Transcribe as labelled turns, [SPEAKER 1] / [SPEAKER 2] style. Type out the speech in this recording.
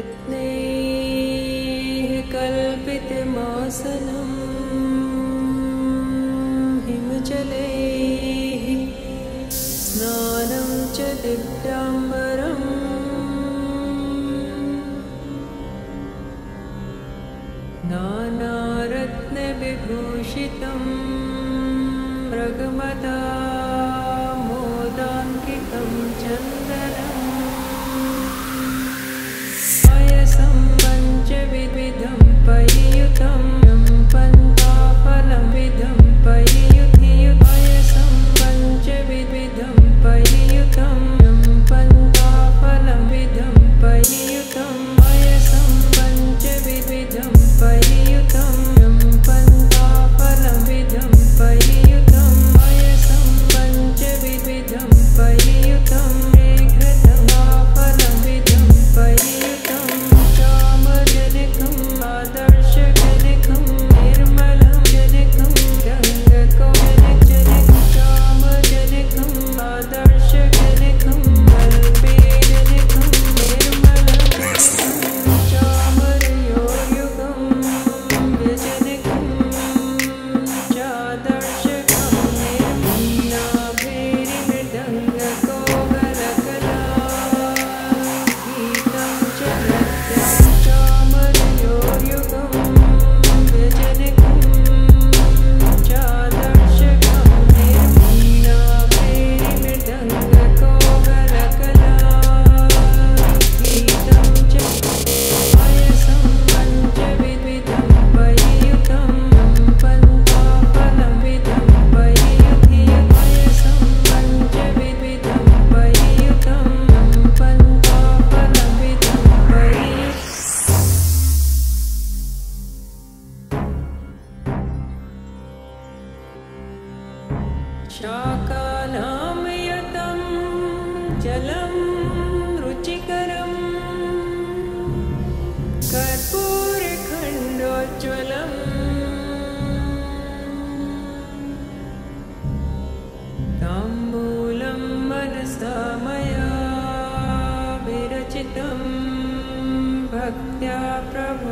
[SPEAKER 1] त्नेः कल्पितमासनम् हिमचले स्नानं च दिताम्बरम् नानारत्नविभूषितं प्रगमदा शाकानामयतं जलं रुचिकरं कर्पूरखण्डोज्ज्वलं तम् मूलं मनसामया विरचितं भक्त्या प्रभु